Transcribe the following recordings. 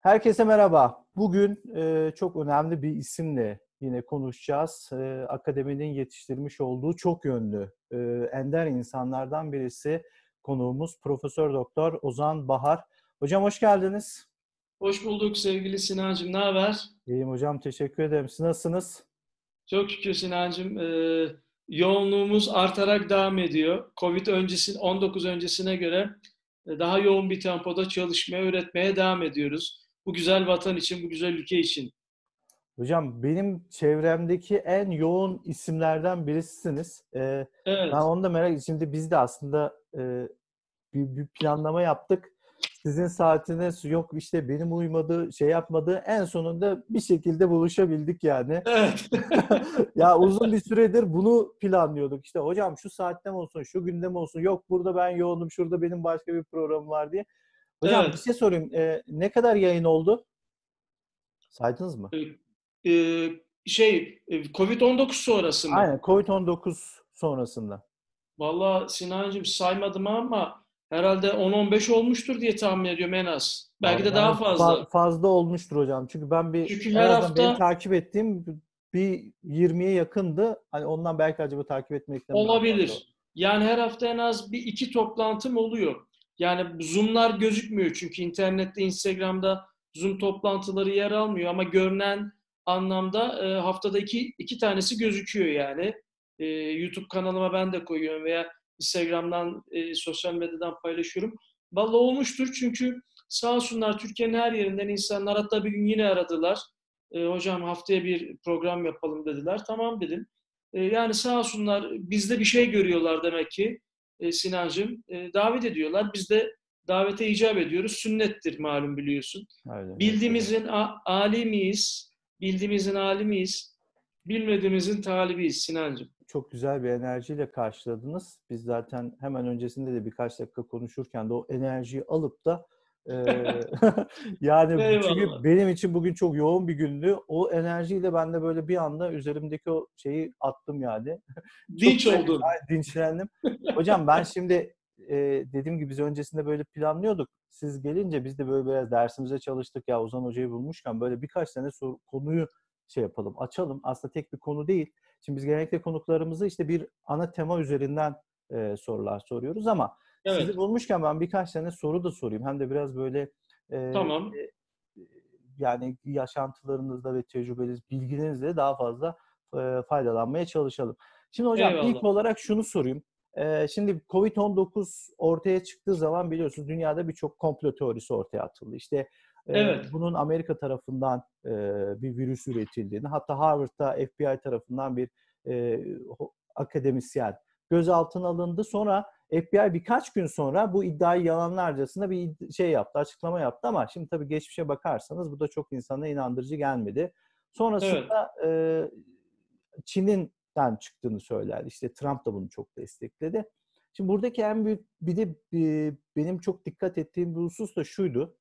Herkese merhaba. Bugün e, çok önemli bir isimle yine konuşacağız. E, akademinin yetiştirmiş olduğu çok yönlü, e, ender insanlardan birisi konuğumuz Profesör Doktor Ozan Bahar. Hocam hoş geldiniz. Hoş bulduk sevgili Sinancım. Ne haber? İyiyim hocam, teşekkür ederim. Siz nasılsınız? Çok şükür Sinancım. Ee, yoğunluğumuz artarak devam ediyor. Covid öncesi, 19 öncesine göre daha yoğun bir tempoda çalışmaya, öğretmeye devam ediyoruz bu güzel vatan için, bu güzel ülke için. Hocam benim çevremdeki en yoğun isimlerden birisisiniz. Ee, evet. Ben onu da merak ediyorum. Şimdi biz de aslında e, bir, bir planlama yaptık. Sizin saatiniz yok işte benim uymadığı, şey yapmadığı en sonunda bir şekilde buluşabildik yani. Evet. ya uzun bir süredir bunu planlıyorduk. İşte hocam şu saatte mi olsun, şu günde mi olsun, yok burada ben yoğunum, şurada benim başka bir programım var diye. Hocam evet. bir şey sorayım. E, ne kadar yayın oldu? Saydınız mı? Ee, e, şey, Covid-19 sonrası mı? Aynen, Covid-19 sonrasında. Vallahi Sinancığım saymadım ama herhalde 10-15 olmuştur diye tahmin ediyorum en az. Belki yani de daha fazla. Fa- fazla olmuştur hocam. Çünkü ben bir Çünkü her hafta benim takip ettiğim bir 20'ye yakındı. Hani ondan belki acaba takip etmekten olabilir. Yani her hafta en az bir iki toplantım oluyor. Yani Zoom'lar gözükmüyor çünkü internette, Instagram'da Zoom toplantıları yer almıyor ama görünen anlamda e, haftada iki, iki tanesi gözüküyor yani. E, YouTube kanalıma ben de koyuyorum veya Instagram'dan, e, sosyal medyadan paylaşıyorum. Vallahi olmuştur çünkü sağ olsunlar Türkiye'nin her yerinden insanlar hatta bir gün yine aradılar. E, hocam haftaya bir program yapalım dediler. Tamam dedim. E, yani sağ olsunlar bizde bir şey görüyorlar demek ki e, Sinancığım. E, davet ediyorlar. Biz de davete icap ediyoruz. Sünnettir malum biliyorsun. Aynen. Bildiğimizin alimiyiz. Bildiğimizin alimiyiz. Bilmediğimizin talibiyiz Sinancığım. Çok güzel bir enerjiyle karşıladınız. Biz zaten hemen öncesinde de birkaç dakika konuşurken de o enerjiyi alıp da yani Eyvallah. çünkü benim için bugün çok yoğun bir gündü. O enerjiyle ben de böyle bir anda üzerimdeki o şeyi attım yani. Dinç oldun. Dinçlendim. Hocam ben şimdi e, dediğim gibi biz öncesinde böyle planlıyorduk. Siz gelince biz de böyle biraz dersimize çalıştık ya Ozan Hoca'yı bulmuşken böyle birkaç tane soru, konuyu şey yapalım, açalım. Aslında tek bir konu değil. Şimdi biz genellikle konuklarımızı işte bir ana tema üzerinden e, sorular soruyoruz ama Evet. Sizi bulmuşken ben birkaç tane soru da sorayım. Hem de biraz böyle e, tamam. E, yani yaşantılarınızda ve tecrübeniz, bilginizle daha fazla e, faydalanmaya çalışalım. Şimdi hocam Eyvallah. ilk olarak şunu sorayım. E, şimdi Covid-19 ortaya çıktığı zaman biliyorsunuz dünyada birçok komplo teorisi ortaya atıldı. İşte e, evet. bunun Amerika tarafından e, bir virüs üretildiğini, hatta Harvard'da FBI tarafından bir e, akademisyen gözaltına alındı. Sonra FBI birkaç gün sonra bu iddiayı yalanlarcasına bir şey yaptı, açıklama yaptı ama şimdi tabii geçmişe bakarsanız bu da çok insana inandırıcı gelmedi. Sonrasında evet. e, Çin'in çıktığını söyler. İşte Trump da bunu çok destekledi. Şimdi buradaki en büyük bir de e, benim çok dikkat ettiğim bir husus da şuydu.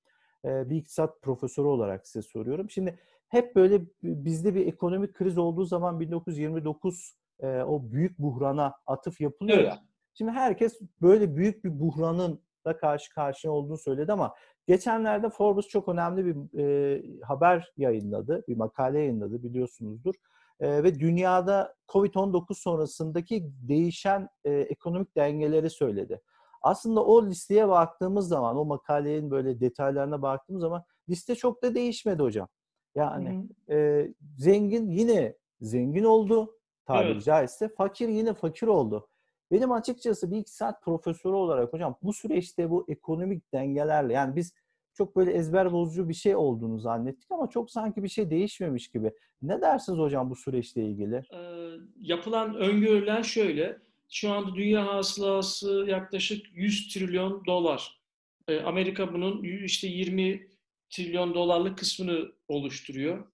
E, bir iktisat profesörü olarak size soruyorum. Şimdi hep böyle bizde bir ekonomik kriz olduğu zaman 1929 e, o büyük buhrana atıf yapılıyor evet. ya. Şimdi herkes böyle büyük bir buhranın da karşı karşıya olduğunu söyledi ama geçenlerde Forbes çok önemli bir e, haber yayınladı, bir makale yayınladı biliyorsunuzdur. E, ve dünyada Covid-19 sonrasındaki değişen e, ekonomik dengeleri söyledi. Aslında o listeye baktığımız zaman, o makalenin böyle detaylarına baktığımız zaman liste çok da değişmedi hocam. Yani e, zengin yine zengin oldu tabiri evet. caizse. Fakir yine fakir oldu. Benim açıkçası bir iktisat profesörü olarak hocam bu süreçte bu ekonomik dengelerle yani biz çok böyle ezber bozucu bir şey olduğunu zannettik ama çok sanki bir şey değişmemiş gibi. Ne dersiniz hocam bu süreçle ilgili? Ee, yapılan öngörüler şöyle. Şu anda dünya hasılası yaklaşık 100 trilyon dolar. Ee, Amerika bunun işte 20 trilyon dolarlık kısmını oluşturuyor.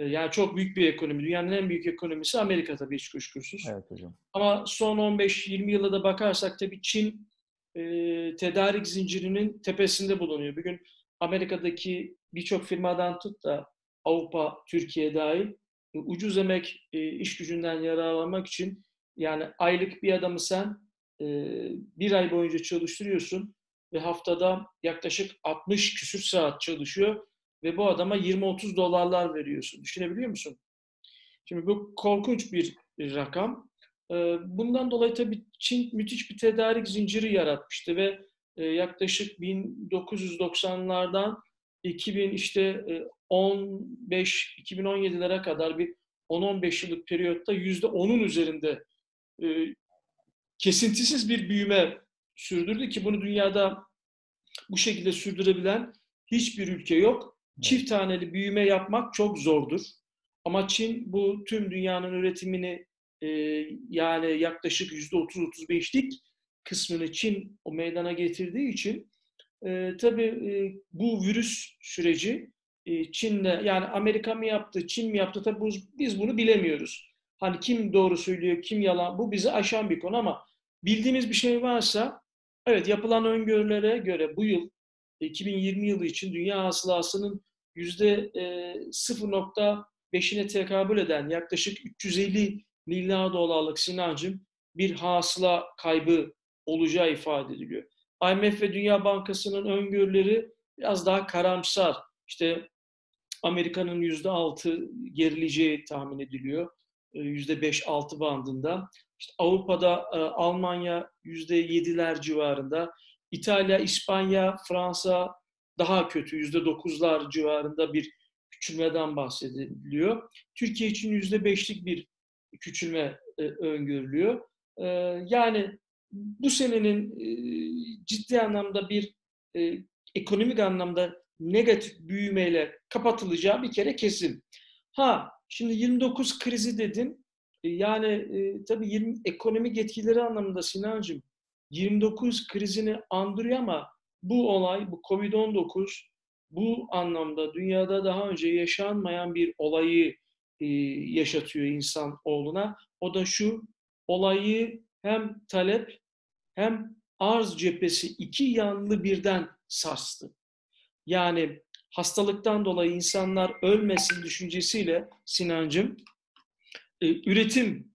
Ee, yani çok büyük bir ekonomi. Dünyanın en büyük ekonomisi Amerika tabii hiç kuşkusuz. Evet hocam. Ama son 15-20 yıla da bakarsak tabii Çin e, tedarik zincirinin tepesinde bulunuyor. Bugün Amerika'daki birçok firmadan tut da Avrupa, Türkiye dahil e, ucuz emek e, iş gücünden yararlanmak için yani aylık bir adamı sen e, bir ay boyunca çalıştırıyorsun ve haftada yaklaşık 60 küsür saat çalışıyor ve bu adama 20-30 dolarlar veriyorsun. Düşünebiliyor musun? Şimdi bu korkunç bir rakam. Ee, bundan dolayı tabii Çin müthiş bir tedarik zinciri yaratmıştı ve e, yaklaşık 1990'lardan 2000 işte 15 e, 2017'lere kadar bir 10-15 yıllık periyotta %10'un üzerinde e, kesintisiz bir büyüme sürdürdü ki bunu dünyada bu şekilde sürdürebilen hiçbir ülke yok. Çift taneli büyüme yapmak çok zordur. Ama Çin bu tüm dünyanın üretimini e, yani yaklaşık %30-35'lik kısmını Çin o meydana getirdiği için e, tabii e, bu virüs süreci e, Çin'de yani Amerika mı yaptı, Çin mi yaptı tabii bu, biz bunu bilemiyoruz. Hani kim doğru söylüyor, kim yalan bu bizi aşan bir konu ama bildiğimiz bir şey varsa evet yapılan öngörülere göre bu yıl 2020 yılı için dünya hasılasının %0.5'ine tekabül eden yaklaşık 350 milyar dolarlık Sinancım bir hasıla kaybı olacağı ifade ediliyor. IMF ve Dünya Bankası'nın öngörüleri biraz daha karamsar. İşte Amerika'nın yüzde altı gerileceği tahmin ediliyor. Yüzde beş altı bandında. İşte Avrupa'da e, Almanya yüzde yediler civarında. İtalya, İspanya, Fransa daha kötü yüzde dokuzlar civarında bir küçülmeden bahsediliyor. Türkiye için yüzde beşlik bir küçülme e, öngörülüyor. E, yani bu senenin e, ciddi anlamda bir ekonomik anlamda negatif büyümeyle kapatılacağı bir kere kesin. Ha şimdi 29 krizi dedin. Yani e, tabii 20, ekonomik etkileri anlamında Sinancığım 29 krizini andırıyor ama bu olay, bu Covid-19 bu anlamda dünyada daha önce yaşanmayan bir olayı e, yaşatıyor insan oğluna. O da şu, olayı hem talep hem arz cephesi iki yanlı birden sarstı. Yani hastalıktan dolayı insanlar ölmesin düşüncesiyle Sinancım e, üretim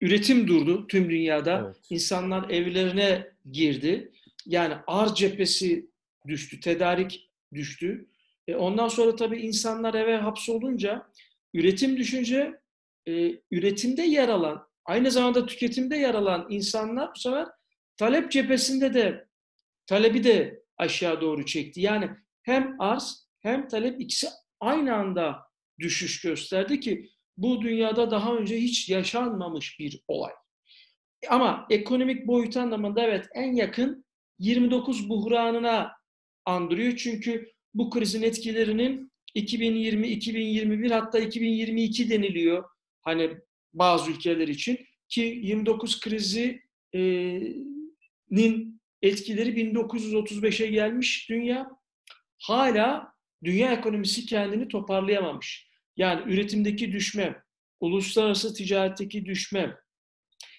üretim durdu tüm dünyada. Evet. İnsanlar evlerine girdi. Yani arz cephesi düştü, tedarik düştü. E ondan sonra tabii insanlar eve hapsolunca üretim düşünce e, üretimde yer alan, aynı zamanda tüketimde yer alan insanlar bu sefer talep cephesinde de talebi de aşağı doğru çekti. Yani hem arz hem talep ikisi aynı anda düşüş gösterdi ki bu dünyada daha önce hiç yaşanmamış bir olay. Ama ekonomik boyut anlamında evet en yakın 29 buhranına andırıyor. Çünkü bu krizin etkilerinin 2020, 2021 hatta 2022 deniliyor. Hani bazı ülkeler için ki 29 krizinin etkileri 1935'e gelmiş dünya. Hala dünya ekonomisi kendini toparlayamamış. Yani üretimdeki düşme, uluslararası ticaretteki düşme,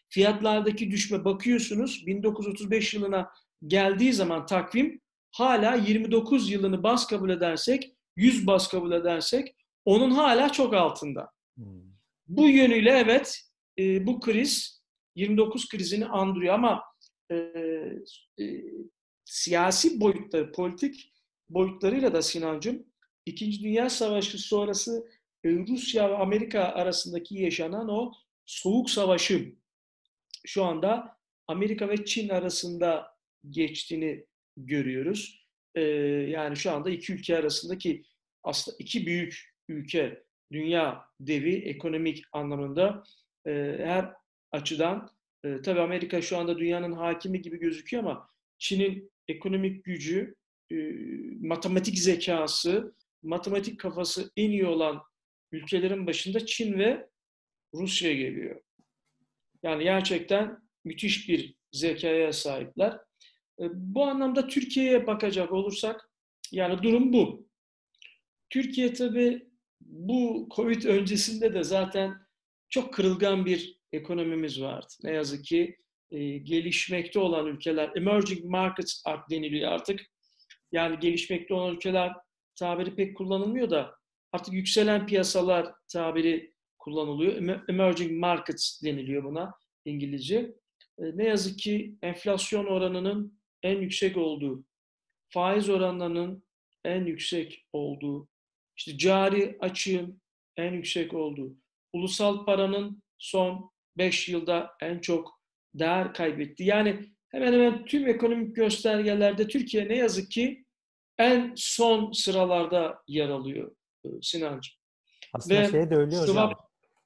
fiyatlardaki düşme bakıyorsunuz 1935 yılına geldiği zaman takvim hala 29 yılını bas kabul edersek, 100 bas kabul edersek onun hala çok altında. Hmm. Bu yönüyle evet e, bu kriz 29 krizini andırıyor ama e, e, siyasi boyutları, politik boyutlarıyla da Sinancım İkinci Dünya Savaşı sonrası e, Rusya ve Amerika arasındaki yaşanan o soğuk savaşı şu anda Amerika ve Çin arasında geçtiğini görüyoruz. Ee, yani şu anda iki ülke arasındaki aslında iki büyük ülke dünya devi ekonomik anlamında e, her açıdan e, tabii Amerika şu anda dünyanın hakimi gibi gözüküyor ama Çin'in ekonomik gücü, e, matematik zekası, matematik kafası en iyi olan ülkelerin başında Çin ve Rusya geliyor. Yani gerçekten müthiş bir zekaya sahipler. E, bu anlamda Türkiye'ye bakacak olursak yani durum bu. Türkiye tabii bu Covid öncesinde de zaten çok kırılgan bir ekonomimiz vardı. Ne yazık ki e, gelişmekte olan ülkeler, emerging markets deniliyor artık. Yani gelişmekte olan ülkeler tabiri pek kullanılmıyor da artık yükselen piyasalar tabiri kullanılıyor. Emerging markets deniliyor buna İngilizce. E, ne yazık ki enflasyon oranının en yüksek olduğu, faiz oranlarının en yüksek olduğu, işte cari açığın en yüksek olduğu, ulusal paranın son 5 yılda en çok değer kaybetti. Yani hemen hemen tüm ekonomik göstergelerde Türkiye ne yazık ki en son sıralarda yer alıyor e, Sinancığım. Aslında Ve şey de öyle swap... hocam.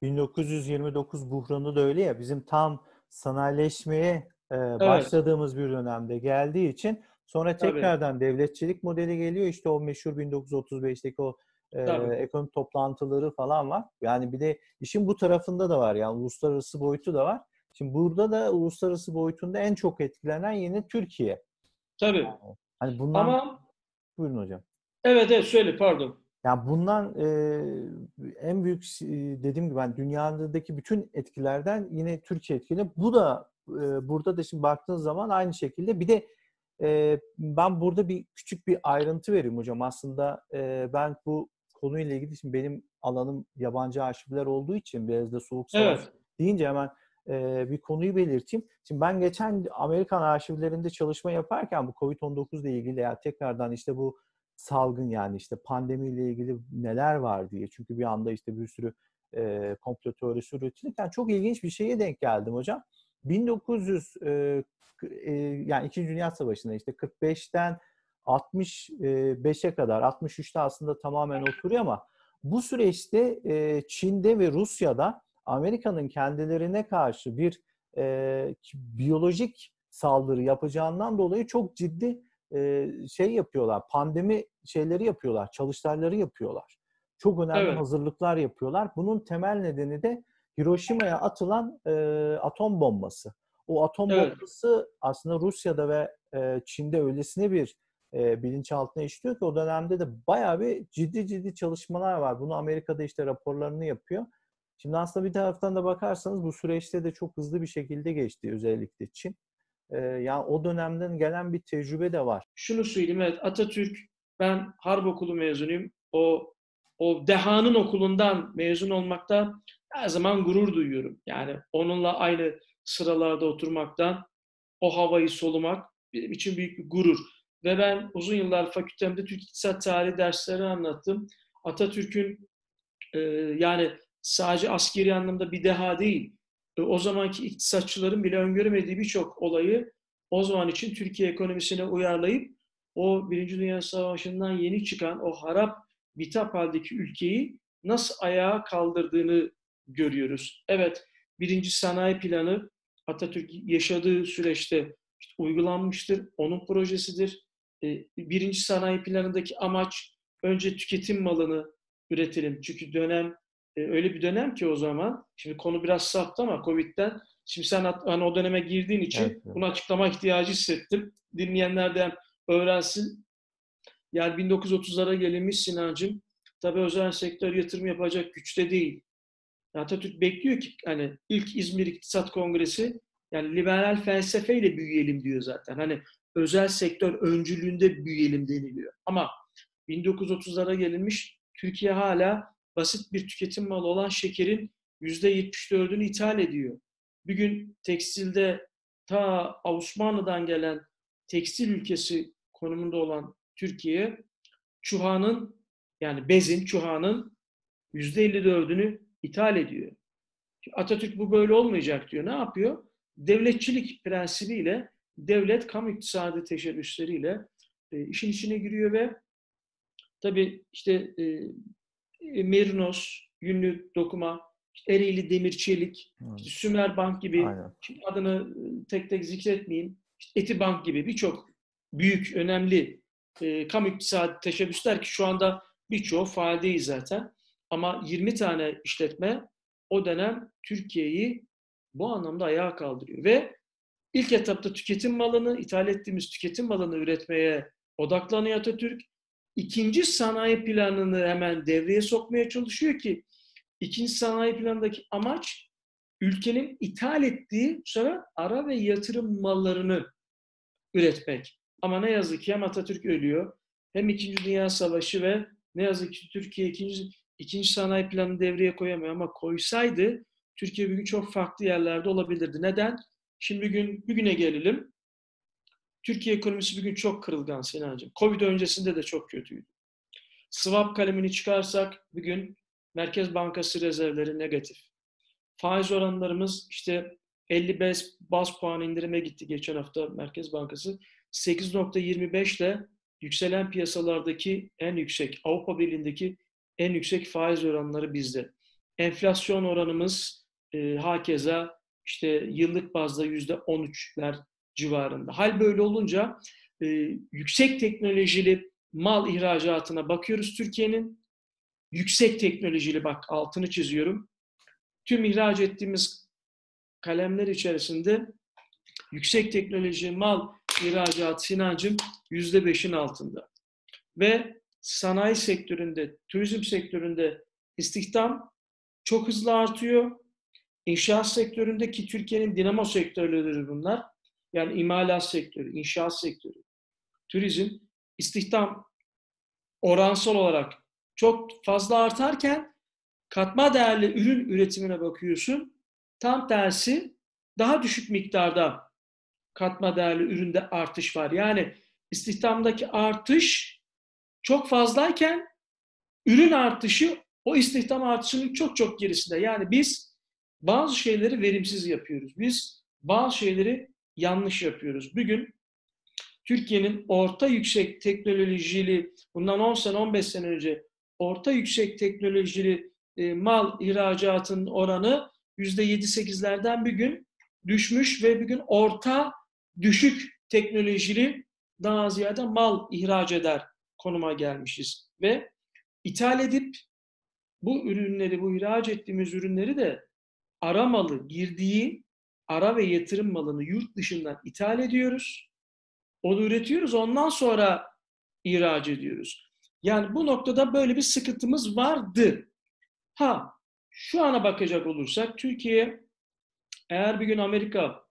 1929 buhranı da öyle ya bizim tam sanayileşmeye e, başladığımız evet. bir dönemde geldiği için sonra tekrardan Tabii. devletçilik modeli geliyor. İşte o meşhur 1935'teki o e, ekonomik toplantıları falan var. Yani bir de işin bu tarafında da var yani uluslararası boyutu da var. Şimdi burada da uluslararası boyutunda en çok etkilenen yine Türkiye. Tabii. Yani, hani bundan... Ama buyurun hocam. Evet evet söyle pardon. Yani bundan e, en büyük dediğim gibi ben yani dünyadaki bütün etkilerden yine Türkiye etkili. Bu da e, burada da şimdi baktığınız zaman aynı şekilde bir de e, ben burada bir küçük bir ayrıntı vereyim hocam. Aslında e, ben bu konuyla ilgili şimdi benim alanım yabancı arşivler olduğu için biraz da soğuk savaş evet. deyince hemen e, bir konuyu belirteyim. Şimdi ben geçen Amerikan arşivlerinde çalışma yaparken bu COVID-19 ile ilgili ya tekrardan işte bu salgın yani işte pandemiyle ilgili neler var diye. Çünkü bir anda işte bir sürü e, komplo teorisi üretilirken çok ilginç bir şeye denk geldim hocam. 1900 e, e, yani İkinci Dünya Savaşı'nda işte 45'ten 65'e kadar 63'te aslında tamamen oturuyor ama bu süreçte e, Çin'de ve Rusya'da Amerika'nın kendilerine karşı bir e, biyolojik saldırı yapacağından dolayı çok ciddi e, şey yapıyorlar. Pandemi şeyleri yapıyorlar, çalıştayları yapıyorlar. Çok önemli evet. hazırlıklar yapıyorlar. Bunun temel nedeni de Hiroşima'ya atılan e, atom bombası. O atom evet. bombası aslında Rusya'da ve e, Çin'de öylesine bir e, bilinçaltına işliyor ki o dönemde de bayağı bir ciddi ciddi çalışmalar var. Bunu Amerika'da işte raporlarını yapıyor. Şimdi aslında bir taraftan da bakarsanız bu süreçte de çok hızlı bir şekilde geçti özellikle Çin. E, yani o dönemden gelen bir tecrübe de var. Şunu söyleyeyim evet Atatürk ben harp okulu mezunuyum. O o dehanın okulundan mezun olmakta her zaman gurur duyuyorum. Yani onunla aynı sıralarda oturmaktan o havayı solumak benim için büyük bir gurur. Ve ben uzun yıllar fakültemde Türk İktisat Tarihi dersleri anlattım. Atatürk'ün e, yani sadece askeri anlamda bir deha değil, o zamanki iktisatçıların bile öngöremediği birçok olayı o zaman için Türkiye ekonomisine uyarlayıp o Birinci Dünya Savaşı'ndan yeni çıkan o harap bitap haldeki ülkeyi nasıl ayağa kaldırdığını görüyoruz. Evet, birinci sanayi planı Atatürk yaşadığı süreçte işte uygulanmıştır. Onun projesidir. E, birinci sanayi planındaki amaç önce tüketim malını üretelim. Çünkü dönem öyle bir dönem ki o zaman, şimdi konu biraz saptı ama Covid'den, şimdi sen hani o döneme girdiğin için evet, evet. bunu açıklama ihtiyacı hissettim. Dinleyenler de öğrensin. Yani 1930'lara gelinmiş Sinancım, tabii özel sektör yatırım yapacak güçte değil. Atatürk bekliyor ki hani ilk İzmir İktisat Kongresi yani liberal felsefeyle büyüyelim diyor zaten. Hani özel sektör öncülüğünde büyüyelim deniliyor. Ama 1930'lara gelinmiş Türkiye hala basit bir tüketim malı olan şekerin %74'ünü ithal ediyor. Bir gün tekstilde ta Osmanlı'dan gelen tekstil ülkesi konumunda olan Türkiye çuhanın yani bezin, çuhanın %54'ünü ithal ediyor. Atatürk bu böyle olmayacak diyor. Ne yapıyor? Devletçilik prensibiyle devlet kamu iktisadi teşebbüsleriyle e, işin içine giriyor ve tabii işte e, Merinos, Yünlü Dokuma, işte Ereğli Demir Çelik, işte Sümer Bank gibi adını e, tek tek zikretmeyeyim. İşte Eti Bank gibi birçok büyük, önemli e, kamu iktisadi teşebbüsler ki şu anda birçoğu faal değil zaten. Ama 20 tane işletme o dönem Türkiye'yi bu anlamda ayağa kaldırıyor. Ve ilk etapta tüketim malını, ithal ettiğimiz tüketim malını üretmeye odaklanıyor Atatürk. İkinci sanayi planını hemen devreye sokmaya çalışıyor ki ikinci sanayi planındaki amaç ülkenin ithal ettiği bu ara ve yatırım mallarını üretmek. Ama ne yazık ki hem Atatürk ölüyor hem İkinci Dünya Savaşı ve ne yazık ki Türkiye ikinci, ikinci sanayi planını devreye koyamıyor ama koysaydı Türkiye bugün çok farklı yerlerde olabilirdi. Neden? Şimdi gün bugüne gelelim. Türkiye ekonomisi bugün çok kırılgan Sinancığım. Covid öncesinde de çok kötüydü. Swap kalemini çıkarsak bugün Merkez Bankası rezervleri negatif. Faiz oranlarımız işte 55 bas puan indirime gitti geçen hafta Merkez Bankası. 8.25 ile yükselen piyasalardaki en yüksek, Avrupa Birliği'ndeki en yüksek faiz oranları bizde. Enflasyon oranımız e, hakeza işte yıllık bazda yüzde 13'ler civarında. Hal böyle olunca e, yüksek teknolojili mal ihracatına bakıyoruz Türkiye'nin. Yüksek teknolojili bak altını çiziyorum. Tüm ihraç ettiğimiz kalemler içerisinde yüksek teknoloji mal ihracatı Sinancım yüzde beşin altında. Ve sanayi sektöründe, turizm sektöründe istihdam çok hızlı artıyor. İnşaat sektöründeki Türkiye'nin dinamo sektörleridir bunlar. Yani imalat sektörü, inşaat sektörü, turizm, istihdam oransal olarak çok fazla artarken katma değerli ürün üretimine bakıyorsun. Tam tersi daha düşük miktarda katma değerli üründe artış var. Yani istihdamdaki artış çok fazlayken ürün artışı o istihdam artışının çok çok gerisinde. Yani biz bazı şeyleri verimsiz yapıyoruz. Biz bazı şeyleri yanlış yapıyoruz. Bugün Türkiye'nin orta yüksek teknolojili, bundan 10 sene 15 sene önce orta yüksek teknolojili e, mal ihracatının oranı %7-8'lerden bir gün düşmüş ve bir gün orta düşük teknolojili daha ziyade mal ihraç eder konuma gelmişiz. Ve ithal edip bu ürünleri, bu ihraç ettiğimiz ürünleri de ara malı, girdiği ara ve yatırım malını yurt dışından ithal ediyoruz. Onu üretiyoruz, ondan sonra ihraç ediyoruz. Yani bu noktada böyle bir sıkıntımız vardı. Ha, şu ana bakacak olursak Türkiye eğer bir gün Amerika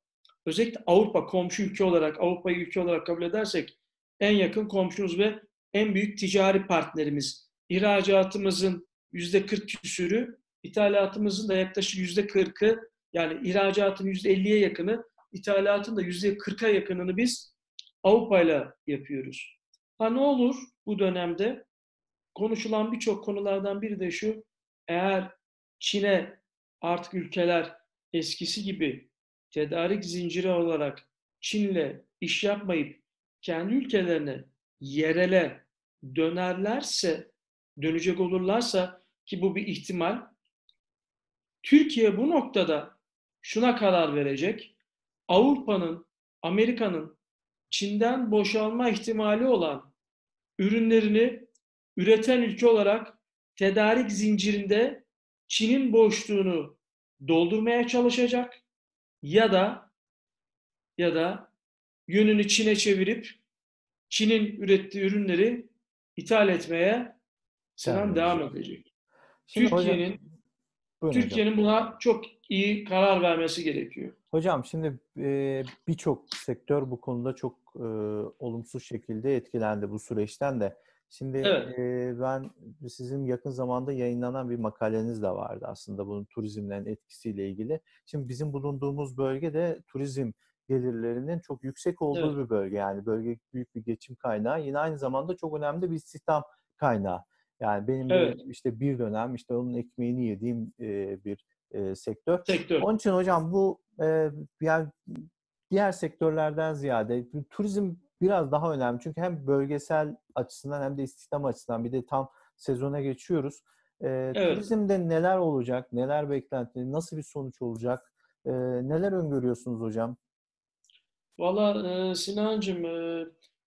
özellikle Avrupa komşu ülke olarak, Avrupa'yı ülke olarak kabul edersek en yakın komşumuz ve en büyük ticari partnerimiz. İhracatımızın yüzde 40 küsürü, ithalatımızın da yaklaşık yüzde 40'ı yani ihracatın yüzde 50'ye yakını, ithalatın da yüzde 40'a yakınını biz Avrupa ile yapıyoruz. Ha ne olur bu dönemde konuşulan birçok konulardan biri de şu, eğer Çin'e artık ülkeler eskisi gibi tedarik zinciri olarak Çin'le iş yapmayıp kendi ülkelerine yerele dönerlerse, dönecek olurlarsa ki bu bir ihtimal, Türkiye bu noktada şuna karar verecek. Avrupa'nın, Amerika'nın Çin'den boşalma ihtimali olan ürünlerini üreten ülke olarak tedarik zincirinde Çin'in boşluğunu doldurmaya çalışacak ya da ya da yönünü Çin'e çevirip Çin'in ürettiği ürünleri ithal etmeye Sinan devam edecek. Türkiye'nin Türkiye'nin buna çok iyi karar vermesi gerekiyor. Hocam şimdi e, birçok sektör bu konuda çok e, olumsuz şekilde etkilendi bu süreçten de. Şimdi evet. e, ben sizin yakın zamanda yayınlanan bir makaleniz de vardı aslında bunun turizmlerin etkisiyle ilgili. Şimdi bizim bulunduğumuz bölgede turizm gelirlerinin çok yüksek olduğu evet. bir bölge. Yani bölge büyük bir geçim kaynağı. Yine aynı zamanda çok önemli bir istihdam kaynağı. Yani benim evet. de işte bir dönem işte onun ekmeğini yediğim e, bir e, sektör. sektör. Onun için hocam bu e, yani diğer sektörlerden ziyade turizm biraz daha önemli. Çünkü hem bölgesel açısından hem de istihdam açısından bir de tam sezona geçiyoruz. E, evet. Turizmde neler olacak, neler beklenti, nasıl bir sonuç olacak, e, neler öngörüyorsunuz hocam? Valla e, Sinancığım, e,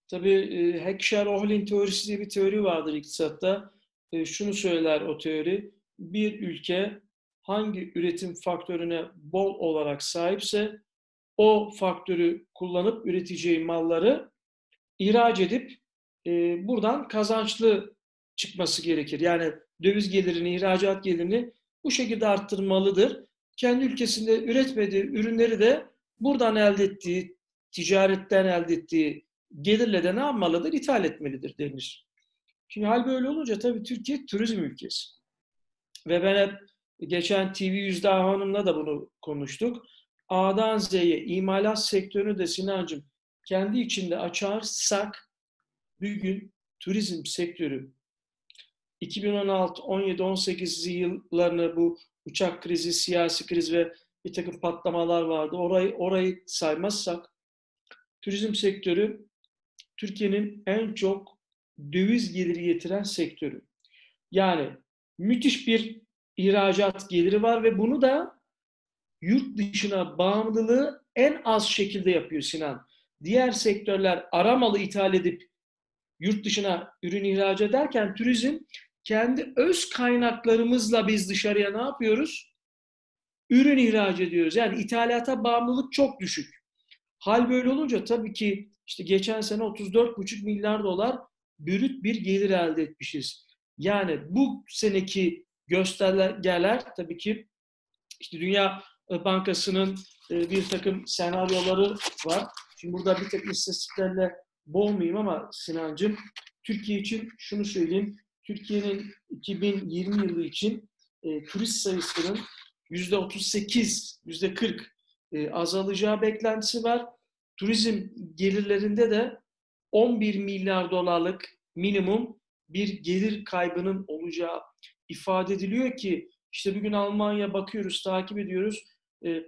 tabii e, Heckscher-Ohlin teorisi diye bir teori vardır iktisatta. E, şunu söyler o teori, bir ülke hangi üretim faktörüne bol olarak sahipse o faktörü kullanıp üreteceği malları ihraç edip e, buradan kazançlı çıkması gerekir. Yani döviz gelirini, ihracat gelirini bu şekilde arttırmalıdır. Kendi ülkesinde üretmediği ürünleri de buradan elde ettiği, ticaretten elde ettiği gelirle de ne yapmalıdır? İthal etmelidir denir. Şimdi hal böyle olunca tabii Türkiye turizm ülkesi. Ve ben hep geçen TV Yüzde Hanım'la da bunu konuştuk. A'dan Z'ye imalat sektörünü de Sinancım kendi içinde açarsak bugün turizm sektörü 2016, 17, 18 yıllarını bu uçak krizi, siyasi kriz ve bir takım patlamalar vardı. Orayı, orayı saymazsak turizm sektörü Türkiye'nin en çok döviz geliri getiren sektörü. Yani müthiş bir ihracat geliri var ve bunu da yurt dışına bağımlılığı en az şekilde yapıyor Sinan. Diğer sektörler aramalı ithal edip yurt dışına ürün ihraç ederken turizm kendi öz kaynaklarımızla biz dışarıya ne yapıyoruz? Ürün ihraç ediyoruz. Yani ithalata bağımlılık çok düşük. Hal böyle olunca tabii ki işte geçen sene 34,5 milyar dolar bürüt bir gelir elde etmişiz. Yani bu seneki göstergeler tabii ki işte Dünya Bankası'nın e, bir takım senaryoları var. Şimdi burada bir takım istatistiklerle boğmayayım ama Sinancım Türkiye için şunu söyleyeyim. Türkiye'nin 2020 yılı için e, turist sayısının %38, %40 e, azalacağı beklentisi var. Turizm gelirlerinde de 11 milyar dolarlık minimum bir gelir kaybının olacağı ifade ediliyor ki işte bugün Almanya bakıyoruz, takip ediyoruz. E,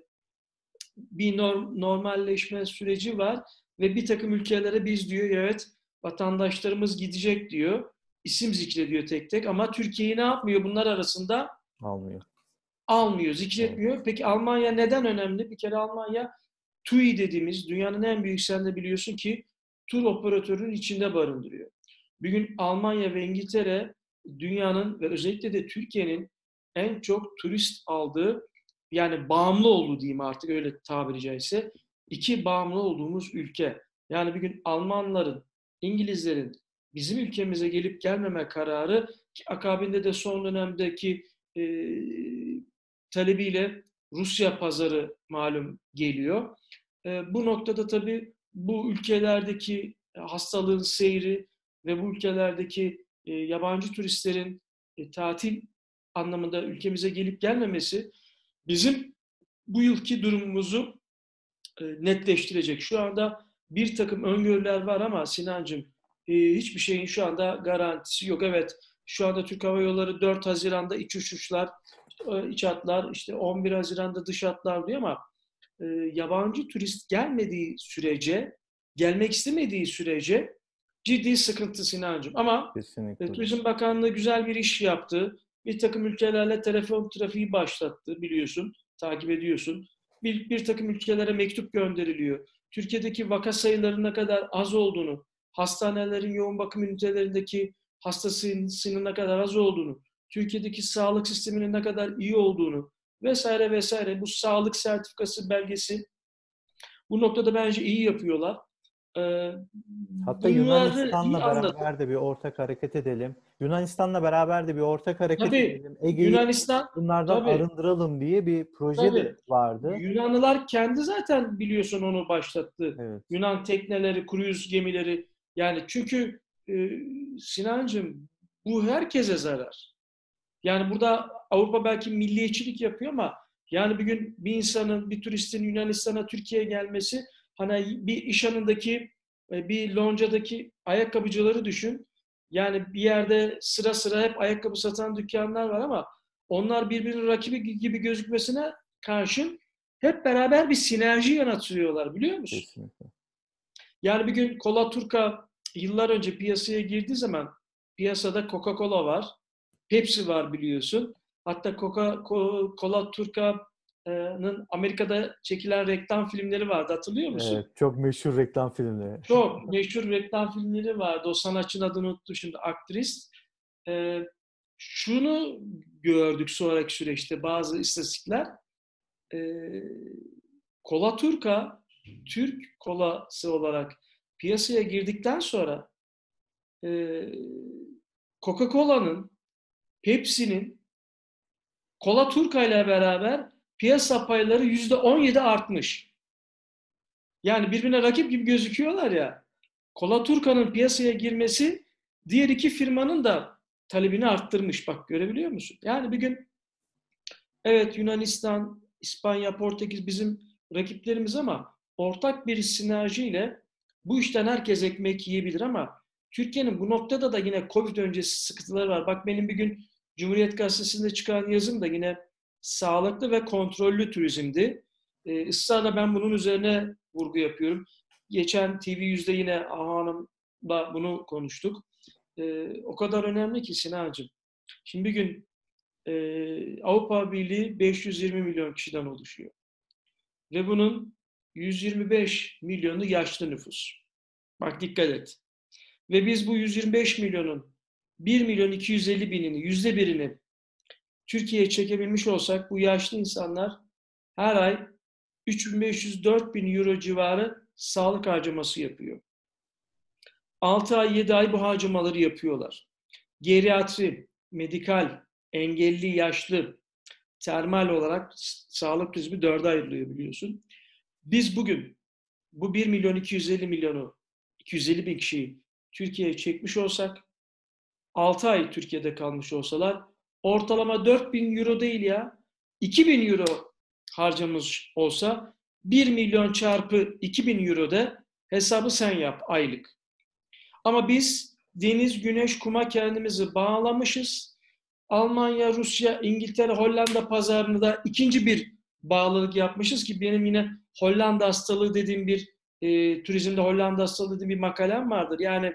bir norm, normalleşme süreci var ve bir takım ülkelere biz diyor evet vatandaşlarımız gidecek diyor. İsim zikrediyor tek tek ama Türkiye'yi ne yapmıyor bunlar arasında? Almıyor. Almıyor, zikretmiyor. Peki Almanya neden önemli? Bir kere Almanya TUI dediğimiz dünyanın en büyük sen de biliyorsun ki tur operatörünün içinde barındırıyor. Bugün Almanya ve İngiltere dünyanın ve özellikle de Türkiye'nin en çok turist aldığı yani bağımlı olduğu diyeyim artık öyle tabiri caizse iki bağımlı olduğumuz ülke. Yani bir gün Almanların, İngilizlerin bizim ülkemize gelip gelmeme kararı ki akabinde de son dönemdeki e, talebiyle Rusya pazarı malum geliyor. E, bu noktada tabii bu ülkelerdeki hastalığın seyri ve bu ülkelerdeki e, yabancı turistlerin e, tatil anlamında ülkemize gelip gelmemesi bizim bu yılki durumumuzu e, netleştirecek. Şu anda bir takım öngörüler var ama Sinancığım e, hiçbir şeyin şu anda garantisi yok. Evet şu anda Türk Hava Yolları 4 Haziran'da iç uçuşlar, e, iç hatlar, işte 11 Haziran'da dış hatlar diyor ama e, yabancı turist gelmediği sürece, gelmek istemediği sürece ciddi sıkıntı Sinancığım. Ama e, Turizm Bakanlığı güzel bir iş yaptı. Bir takım ülkelerle telefon trafiği başlattı biliyorsun, takip ediyorsun. Bir, bir takım ülkelere mektup gönderiliyor. Türkiye'deki vaka sayılarının ne kadar az olduğunu, hastanelerin yoğun bakım ünitelerindeki hasta sayısının ne kadar az olduğunu, Türkiye'deki sağlık sisteminin ne kadar iyi olduğunu vesaire vesaire bu sağlık sertifikası belgesi bu noktada bence iyi yapıyorlar. Ee, Hatta Yunanistan'la beraber de bir ortak hareket edelim. Yunanistan'la beraber de bir ortak hareket tabii, edelim. Ege'yi Yunanistan bunlardan tabii, arındıralım diye bir proje tabii, de vardı. Yunanlılar kendi zaten biliyorsun onu başlattı. Evet. Yunan tekneleri, kruz gemileri yani çünkü e, Sinancığım bu herkese zarar. Yani burada Avrupa belki milliyetçilik yapıyor ama yani bir gün bir insanın, bir turistin Yunanistan'a, Türkiye'ye gelmesi hani bir iş anındaki e, bir loncadaki ayakkabıcıları düşün. Yani bir yerde sıra sıra hep ayakkabı satan dükkanlar var ama onlar birbirinin rakibi gibi gözükmesine karşın hep beraber bir sinerji yaratıyorlar biliyor musun? Kesinlikle. Yani bir gün Kola Turka yıllar önce piyasaya girdiği zaman piyasada Coca-Cola var, Pepsi var biliyorsun. Hatta Coca-Cola Turka Amerika'da çekilen reklam filmleri vardı hatırlıyor musun? Evet, çok meşhur reklam filmleri. Çok meşhur reklam filmleri vardı. O sanatçının adını unuttum şimdi aktris. Ee, şunu gördük sonraki süreçte bazı istatistikler. Ee, Kola Turka Türk kolası olarak piyasaya girdikten sonra e, Coca-Cola'nın, Pepsi'nin Kola Turka ile beraber piyasa payları yüzde 17 artmış. Yani birbirine rakip gibi gözüküyorlar ya. Kola Turka'nın piyasaya girmesi diğer iki firmanın da talebini arttırmış. Bak görebiliyor musun? Yani bir gün evet Yunanistan, İspanya, Portekiz bizim rakiplerimiz ama ortak bir sinerjiyle Bu işten herkes ekmek yiyebilir ama Türkiye'nin bu noktada da yine Covid öncesi sıkıntıları var. Bak benim bir gün Cumhuriyet Gazetesi'nde çıkan yazım da yine sağlıklı ve kontrollü turizmdi. Ee, ısrarla ben bunun üzerine vurgu yapıyorum. Geçen TV yüzde yine Aha Hanım'la bunu konuştuk. Ee, o kadar önemli ki Sinancığım. Şimdi bir gün e, Avrupa Birliği 520 milyon kişiden oluşuyor. Ve bunun 125 milyonu yaşlı nüfus. Bak dikkat et. Ve biz bu 125 milyonun 1 milyon 250 binini, yüzde birini Türkiye'ye çekebilmiş olsak bu yaşlı insanlar her ay 3500-4000 euro civarı sağlık harcaması yapıyor. 6 ay 7 ay bu harcamaları yapıyorlar. Geriatri, medikal, engelli, yaşlı, termal olarak sağlık turizmi dörde ayrılıyor biliyorsun. Biz bugün bu 1 milyon 250 milyonu 250 bin kişiyi Türkiye'ye çekmiş olsak 6 ay Türkiye'de kalmış olsalar ortalama 4 bin euro değil ya 2 bin euro harcamış olsa 1 milyon çarpı 2 bin euro de hesabı sen yap aylık. Ama biz deniz, güneş, kuma kendimizi bağlamışız. Almanya, Rusya, İngiltere, Hollanda pazarını da ikinci bir bağlılık yapmışız ki benim yine Hollanda hastalığı dediğim bir e, turizmde Hollanda hastalığı dediğim bir makalem vardır. Yani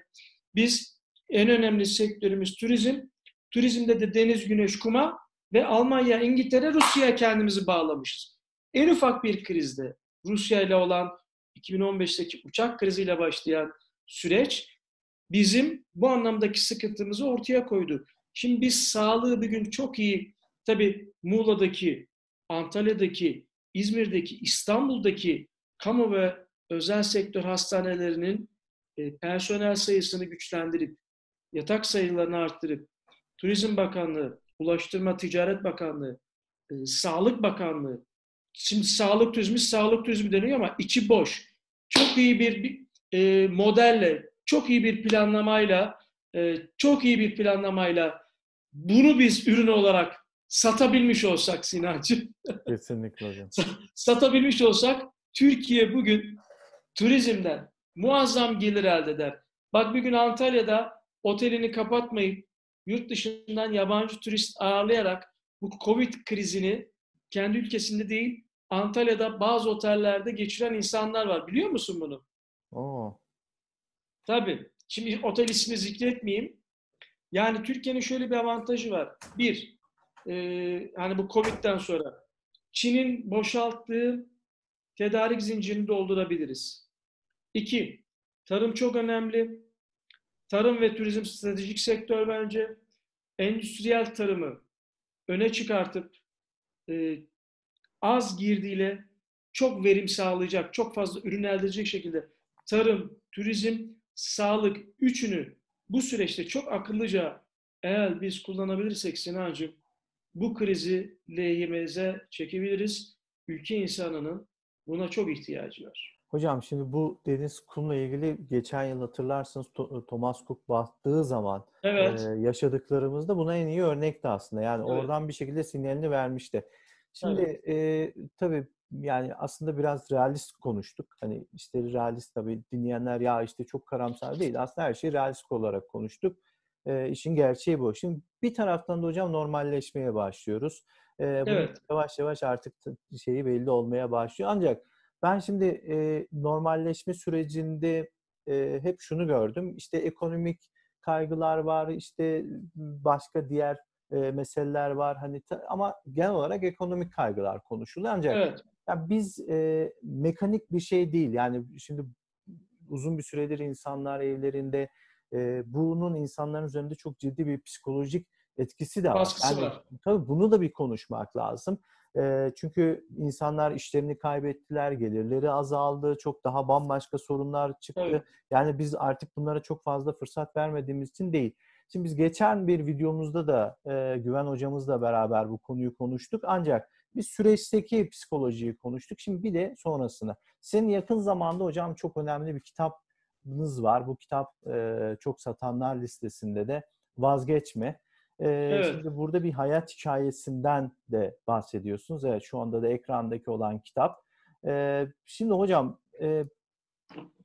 biz en önemli sektörümüz turizm. Turizmde de deniz, güneş, kuma ve Almanya, İngiltere, Rusya'ya kendimizi bağlamışız. En ufak bir krizde Rusya ile olan 2015'teki uçak kriziyle başlayan süreç bizim bu anlamdaki sıkıntımızı ortaya koydu. Şimdi biz sağlığı bir gün çok iyi, tabii Muğla'daki, Antalya'daki, İzmir'deki, İstanbul'daki kamu ve özel sektör hastanelerinin e, personel sayısını güçlendirip, yatak sayılarını arttırıp, Turizm Bakanlığı, Ulaştırma Ticaret Bakanlığı, e, Sağlık Bakanlığı, şimdi sağlık turizmi sağlık turizmi deniyor ama içi boş. Çok iyi bir, e, modelle, çok iyi bir planlamayla, e, çok iyi bir planlamayla bunu biz ürün olarak satabilmiş olsak Sinancı. Kesinlikle hocam. satabilmiş olsak Türkiye bugün turizmden muazzam gelir elde eder. Bak bir gün Antalya'da otelini kapatmayıp yurt dışından yabancı turist ağırlayarak bu Covid krizini kendi ülkesinde değil Antalya'da bazı otellerde geçiren insanlar var. Biliyor musun bunu? Oo. Tabii. Şimdi otel ismi zikretmeyeyim. Yani Türkiye'nin şöyle bir avantajı var. Bir, e, hani bu Covid'den sonra Çin'in boşalttığı tedarik zincirini doldurabiliriz. İki, tarım çok önemli. Tarım ve turizm stratejik sektör bence. Endüstriyel tarımı öne çıkartıp e, az girdiyle çok verim sağlayacak, çok fazla ürün elde edecek şekilde tarım, turizm, sağlık üçünü bu süreçte çok akıllıca eğer biz kullanabilirsek Sinancığım bu krizi lehimize çekebiliriz. Ülke insanının buna çok ihtiyacı var. Hocam şimdi bu deniz kumla ilgili geçen yıl hatırlarsınız Thomas Cook battığı zaman evet. e, yaşadıklarımızda buna en iyi örnekti aslında. Yani evet. oradan bir şekilde sinyalini vermişti. Şimdi evet. e, tabii yani aslında biraz realist konuştuk. Hani işte realist tabii dinleyenler ya işte çok karamsar değil. Aslında her şeyi realist olarak konuştuk. E, işin gerçeği bu. Şimdi bir taraftan da hocam normalleşmeye başlıyoruz. E, evet. Yavaş yavaş artık şeyi belli olmaya başlıyor. Ancak ben şimdi e, normalleşme sürecinde e, hep şunu gördüm. İşte ekonomik kaygılar var, işte başka diğer e, meseleler var. Hani ta, ama genel olarak ekonomik kaygılar konuşuluyor. Ancak evet. yani biz e, mekanik bir şey değil. Yani şimdi uzun bir süredir insanlar evlerinde e, bunun insanların üzerinde çok ciddi bir psikolojik etkisi de var. Baskısı yani, var. Tabii bunu da bir konuşmak lazım. E, çünkü insanlar işlerini kaybettiler, gelirleri azaldı, çok daha bambaşka sorunlar çıktı. Evet. Yani biz artık bunlara çok fazla fırsat vermediğimiz için değil. Şimdi biz geçen bir videomuzda da e, Güven hocamızla beraber bu konuyu konuştuk. Ancak biz süreçteki psikolojiyi konuştuk. Şimdi bir de sonrasını. Senin yakın zamanda hocam çok önemli bir kitabınız var. Bu kitap e, çok satanlar listesinde de vazgeçme. E, evet. Şimdi burada bir hayat hikayesinden de bahsediyorsunuz. Evet şu anda da ekrandaki olan kitap. E, şimdi hocam e,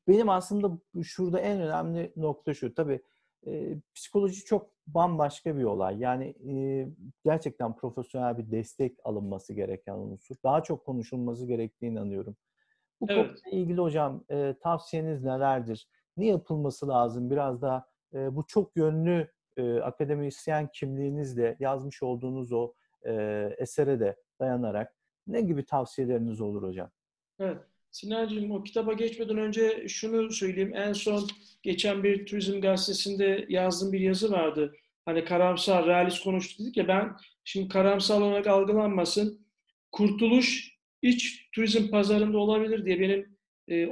benim aslında şurada en önemli nokta şu. Tabii e, psikoloji çok bambaşka bir olay. Yani e, gerçekten profesyonel bir destek alınması gereken unsur. Daha çok konuşulması gerektiğini inanıyorum. Bu evet. konuyla ilgili hocam e, tavsiyeniz nelerdir? Ne yapılması lazım? Biraz da e, bu çok yönlü e, akademisyen kimliğinizle yazmış olduğunuz o e, esere de dayanarak ne gibi tavsiyeleriniz olur hocam? Evet. Sinancığım o kitaba geçmeden önce şunu söyleyeyim. En son geçen bir turizm gazetesinde yazdığım bir yazı vardı. Hani karamsar, realist konuştuk dedik ya ben şimdi karamsar olarak algılanmasın. Kurtuluş iç turizm pazarında olabilir diye benim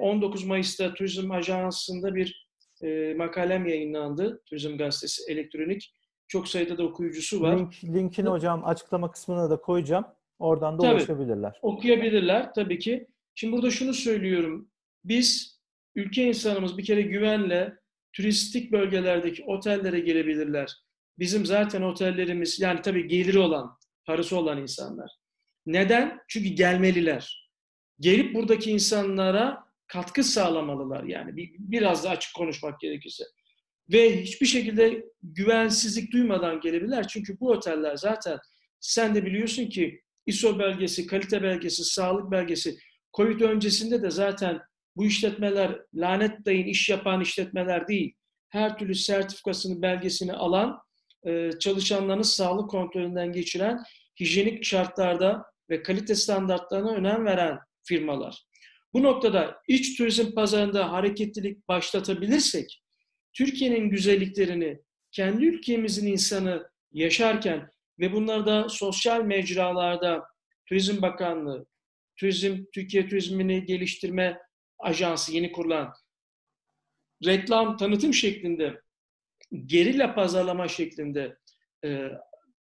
19 Mayıs'ta Turizm Ajansı'nda bir e, makalem yayınlandı. Turizm Gazetesi elektronik. Çok sayıda da okuyucusu var. Link, linkini hocam açıklama kısmına da koyacağım. Oradan da tabii, ulaşabilirler. Okuyabilirler tabii ki. Şimdi burada şunu söylüyorum. Biz ülke insanımız bir kere güvenle turistik bölgelerdeki otellere gelebilirler. Bizim zaten otellerimiz yani tabii geliri olan, parası olan insanlar. Neden? Çünkü gelmeliler. Gelip buradaki insanlara katkı sağlamalılar yani. Bir, biraz da açık konuşmak gerekirse. Ve hiçbir şekilde güvensizlik duymadan gelebilirler. Çünkü bu oteller zaten sen de biliyorsun ki ISO belgesi, kalite belgesi, sağlık belgesi, Covid öncesinde de zaten bu işletmeler lanet dayın iş yapan işletmeler değil. Her türlü sertifikasını, belgesini alan, e, çalışanlarını sağlık kontrolünden geçiren, hijyenik şartlarda ve kalite standartlarına önem veren firmalar. Bu noktada iç turizm pazarında hareketlilik başlatabilirsek, Türkiye'nin güzelliklerini kendi ülkemizin insanı yaşarken ve bunları da sosyal mecralarda Turizm Bakanlığı, Turizm Türkiye Turizmini Geliştirme Ajansı yeni kurulan reklam tanıtım şeklinde gerilla pazarlama şeklinde e,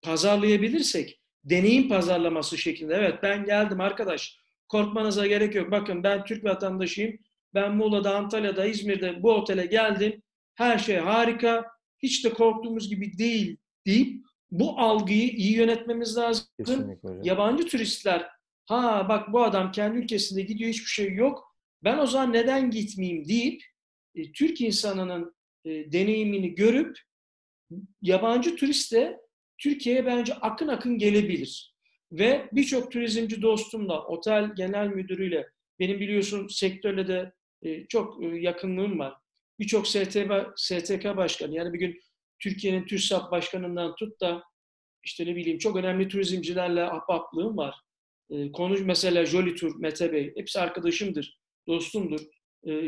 pazarlayabilirsek deneyim pazarlaması şeklinde. Evet ben geldim arkadaş korkmanıza gerek yok. Bakın ben Türk vatandaşıyım. Ben Muğla'da, Antalya'da, İzmir'de bu otele geldim. Her şey harika. Hiç de korktuğumuz gibi değil deyip bu algıyı iyi yönetmemiz lazım. Yabancı turistler ha bak bu adam kendi ülkesinde gidiyor hiçbir şey yok. Ben o zaman neden gitmeyeyim deyip e, Türk insanının e, deneyimini görüp yabancı turist de Türkiye'ye bence akın akın gelebilir. Ve birçok turizmci dostumla, otel genel müdürüyle, benim biliyorsun sektörle de e, çok e, yakınlığım var. Birçok STK başkanı, yani bir gün Türkiye'nin TÜRSAP başkanından tut da işte ne bileyim çok önemli turizmcilerle ahbaplığım var. E, konuş mesela Jolly Tour, Mete Bey, hepsi arkadaşımdır, dostumdur.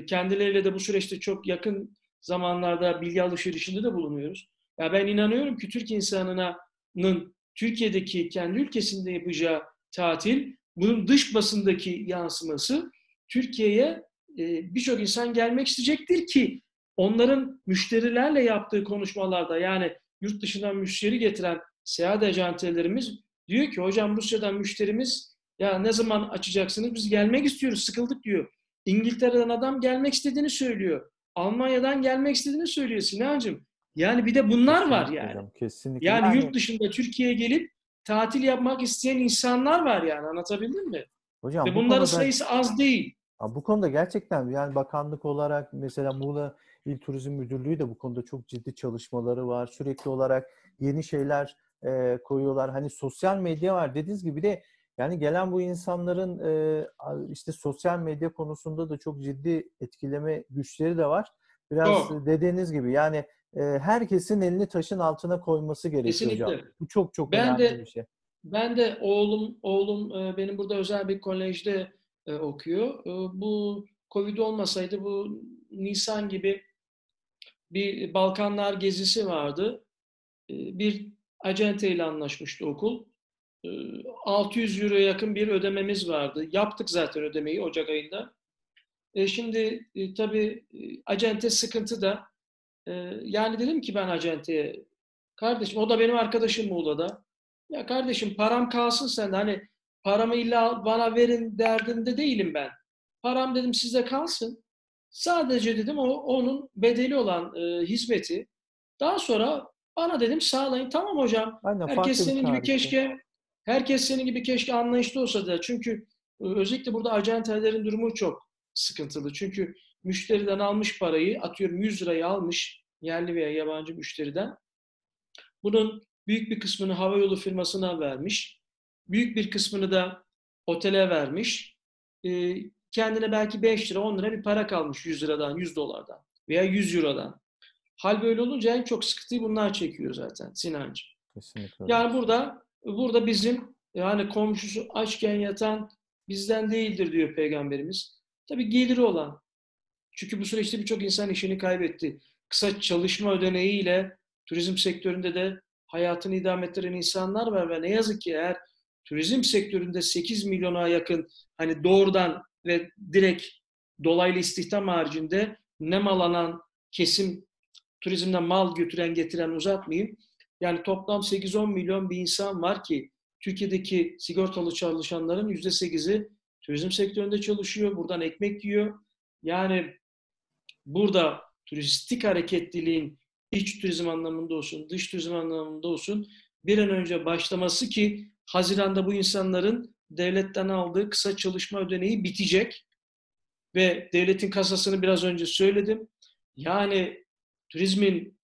Kendileriyle de bu süreçte çok yakın zamanlarda bilgi alışverişinde de bulunuyoruz. Ya ben inanıyorum ki Türk insanının Türkiye'deki kendi ülkesinde yapacağı tatil, bunun dış basındaki yansıması Türkiye'ye e, birçok insan gelmek isteyecektir ki onların müşterilerle yaptığı konuşmalarda yani yurt dışından müşteri getiren seyahat ajantelerimiz diyor ki hocam Rusya'dan müşterimiz ya ne zaman açacaksınız biz gelmek istiyoruz sıkıldık diyor. İngiltere'den adam gelmek istediğini söylüyor. Almanya'dan gelmek istediğini söylüyor Sinancığım. Yani bir de bunlar kesinlikle var yani. Hocam, kesinlikle. Yani, yani yurt dışında Türkiye'ye gelip tatil yapmak isteyen insanlar var yani anlatabildim mi? Hocam, Ve bu bunların konuda, sayısı az değil. Bu konuda gerçekten yani bakanlık olarak mesela Muğla İl Turizm Müdürlüğü de bu konuda çok ciddi çalışmaları var. Sürekli olarak yeni şeyler e, koyuyorlar. Hani sosyal medya var dediğiniz gibi de yani gelen bu insanların e, işte sosyal medya konusunda da çok ciddi etkileme güçleri de var. Biraz oh. dediğiniz gibi yani herkesin elini taşın altına koyması gerekiyor Kesinlikle. hocam. Bu çok çok ben önemli de, bir şey. Ben de oğlum oğlum benim burada özel bir kolejde okuyor. Bu Covid olmasaydı bu Nisan gibi bir Balkanlar gezisi vardı. Bir acente ile anlaşmıştı okul. 600 euro yakın bir ödememiz vardı. Yaptık zaten ödemeyi Ocak ayında. Şimdi tabii acente sıkıntı da ee, yani dedim ki ben acenteye, kardeşim o da benim arkadaşım Muğla'da. Ya kardeşim param kalsın sende hani paramı illa bana verin derdinde değilim ben. Param dedim sizde kalsın. Sadece dedim o onun bedeli olan e, hizmeti daha sonra bana dedim sağlayın. Tamam hocam. Aynen, herkes senin gibi keşke herkes senin gibi keşke anlayışlı olsa da. Çünkü e, özellikle burada acentelerin durumu çok sıkıntılı. Çünkü müşteriden almış parayı, atıyorum 100 lirayı almış yerli veya yabancı müşteriden. Bunun büyük bir kısmını havayolu firmasına vermiş. Büyük bir kısmını da otele vermiş. Ee, kendine belki 5 lira, 10 lira bir para kalmış 100 liradan, 100 dolardan veya 100 eurodan. Hal böyle olunca en çok sıkıntıyı bunlar çekiyor zaten Sinancı. Kesinlikle. Yani burada burada bizim yani komşusu açken yatan bizden değildir diyor peygamberimiz. Tabii geliri olan. Çünkü bu süreçte birçok insan işini kaybetti. Kısa çalışma ödeneğiyle turizm sektöründe de hayatını idame ettiren insanlar var ve ne yazık ki eğer turizm sektöründe 8 milyona yakın hani doğrudan ve direkt dolaylı istihdam haricinde nemalanan kesim turizmden mal götüren getiren uzatmayayım. Yani toplam 8-10 milyon bir insan var ki Türkiye'deki sigortalı çalışanların %8'i turizm sektöründe çalışıyor. Buradan ekmek yiyor. Yani burada turistik hareketliliğin iç turizm anlamında olsun, dış turizm anlamında olsun bir an önce başlaması ki Haziran'da bu insanların devletten aldığı kısa çalışma ödeneği bitecek. Ve devletin kasasını biraz önce söyledim. Yani turizmin,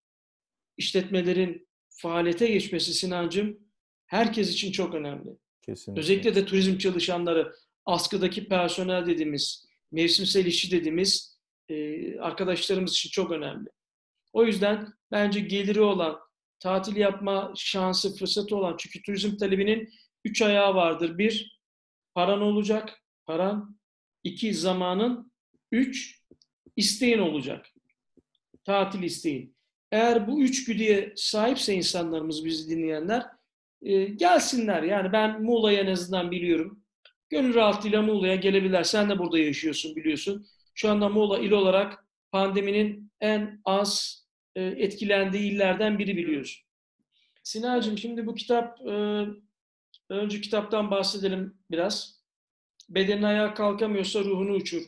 işletmelerin faaliyete geçmesi Sinancım herkes için çok önemli. Kesinlikle. Özellikle de turizm çalışanları, askıdaki personel dediğimiz, mevsimsel işçi dediğimiz e, arkadaşlarımız için çok önemli. O yüzden bence geliri olan, tatil yapma şansı, fırsatı olan, çünkü turizm talebinin üç ayağı vardır. Bir, paran olacak, paran. iki zamanın. Üç, isteğin olacak. Tatil isteğin. Eğer bu üç güdüye sahipse insanlarımız, bizi dinleyenler, e, gelsinler. Yani ben Muğla'yı en azından biliyorum. Gönül rahatlığıyla Muğla'ya gelebilirler. Sen de burada yaşıyorsun biliyorsun. Şu anda Muğla il olarak pandeminin en az e, etkilendiği illerden biri biliyorsun. Sinacığım şimdi bu kitap, e, önce kitaptan bahsedelim biraz. Bedenin ayağa kalkamıyorsa ruhunu uçur.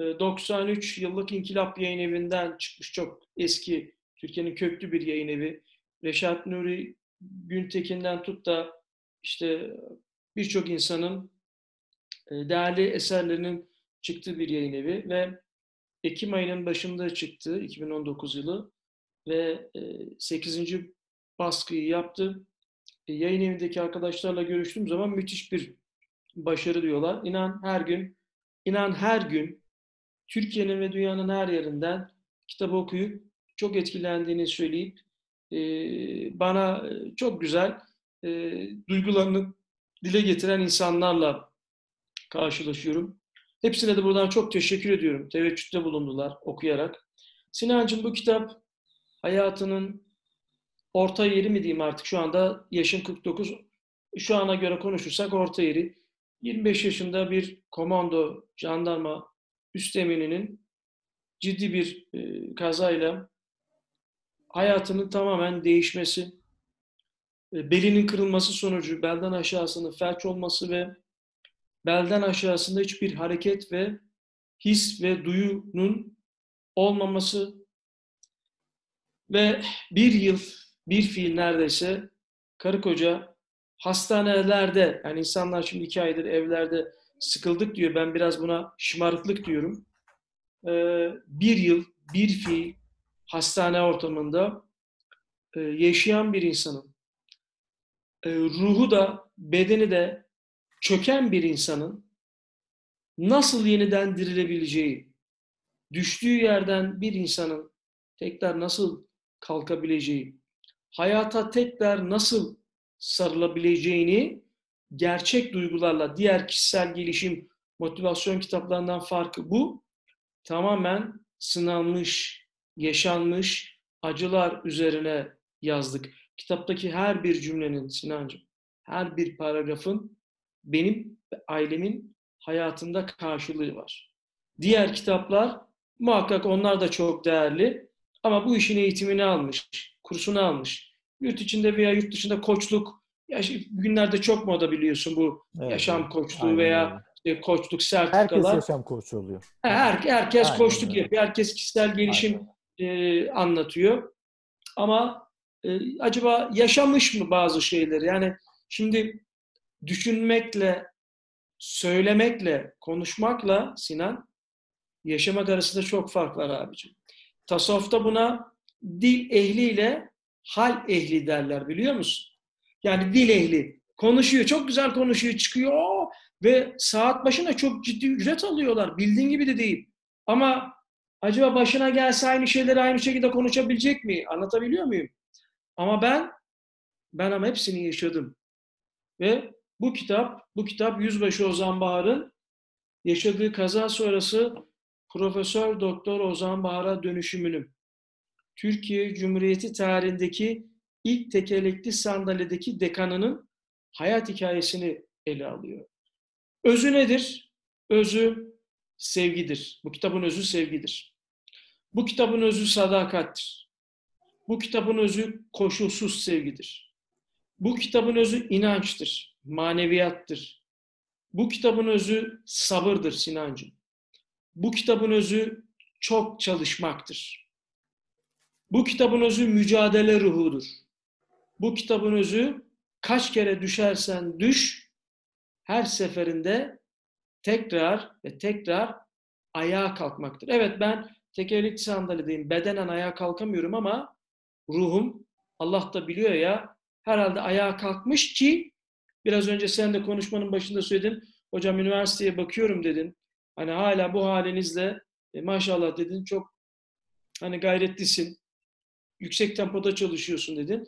E, 93 yıllık İnkılap Yayın Evi'nden çıkmış çok eski, Türkiye'nin köklü bir yayın evi. Reşat Nuri Güntekin'den tut da işte birçok insanın e, değerli eserlerinin çıktığı bir yayın evi ve Ekim ayının başında çıktı 2019 yılı ve 8. E, baskıyı yaptı. E, yayın evindeki arkadaşlarla görüştüğüm zaman müthiş bir başarı diyorlar. İnan her gün, inan her gün Türkiye'nin ve dünyanın her yerinden kitabı okuyup çok etkilendiğini söyleyip bana çok güzel duygularını dile getiren insanlarla karşılaşıyorum. Hepsine de buradan çok teşekkür ediyorum. Teveccühte bulundular okuyarak. Sinancığım bu kitap hayatının orta yeri mi diyeyim artık şu anda yaşım 49. Şu ana göre konuşursak orta yeri. 25 yaşında bir komando, jandarma üstemininin ciddi bir e, kazayla hayatının tamamen değişmesi, e, belinin kırılması sonucu belden aşağısının felç olması ve belden aşağısında hiçbir hareket ve his ve duyunun olmaması ve bir yıl, bir fiil neredeyse karı koca hastanelerde, yani insanlar şimdi iki aydır evlerde sıkıldık diyor. Ben biraz buna şımarıklık diyorum. Ee, bir yıl, bir fiil hastane ortamında e, yaşayan bir insanın e, ruhu da bedeni de çöken bir insanın nasıl yeniden dirilebileceği, düştüğü yerden bir insanın tekrar nasıl kalkabileceği, hayata tekrar nasıl sarılabileceğini gerçek duygularla diğer kişisel gelişim motivasyon kitaplarından farkı bu. Tamamen sınanmış, yaşanmış acılar üzerine yazdık. Kitaptaki her bir cümlenin Sinancığım, her bir paragrafın benim ailemin hayatında karşılığı var. Diğer kitaplar muhakkak onlar da çok değerli ama bu işin eğitimini almış, kursunu almış. Yurt içinde veya yurt dışında koçluk, ya günlerde çok moda biliyorsun bu evet, yaşam koçluğu aynen. veya işte koçluk sertifikalar. Herkes yaşam koçu oluyor. Her, herkes aynen. koçluk yapıyor, herkes kişisel gelişim aynen e, anlatıyor. Ama e, acaba yaşamış mı bazı şeyleri? Yani şimdi düşünmekle, söylemekle, konuşmakla Sinan yaşamak arasında çok fark var abicim. Tasavvufta buna dil ehliyle hal ehli derler biliyor musun? Yani dil ehli. Konuşuyor, çok güzel konuşuyor, çıkıyor ve saat başına çok ciddi ücret alıyorlar. Bildiğin gibi de değil. Ama acaba başına gelse aynı şeyleri aynı şekilde konuşabilecek mi? Anlatabiliyor muyum? Ama ben ben ama hepsini yaşadım. Ve bu kitap, bu kitap Yüzbaşı Ozan Bahar'ın yaşadığı kaza sonrası Profesör Doktor Ozan Bahar'a dönüşümünün Türkiye Cumhuriyeti tarihindeki ilk tekerlekli sandalyedeki dekanının hayat hikayesini ele alıyor. Özü nedir? Özü sevgidir. Bu kitabın özü sevgidir. Bu kitabın özü sadakattir. Bu kitabın özü koşulsuz sevgidir. Bu kitabın özü inançtır, maneviyattır. Bu kitabın özü sabırdır Sinancığım. Bu kitabın özü çok çalışmaktır. Bu kitabın özü mücadele ruhudur. Bu kitabın özü kaç kere düşersen düş, her seferinde tekrar ve tekrar ayağa kalkmaktır. Evet ben tekerlekli sandalyedeyim, bedenen ayağa kalkamıyorum ama ruhum, Allah da biliyor ya, herhalde ayağa kalkmış ki biraz önce sen de konuşmanın başında söyledin, hocam üniversiteye bakıyorum dedin. Hani hala bu halinizle e, maşallah dedin çok hani gayretlisin. Yüksek tempoda çalışıyorsun dedin.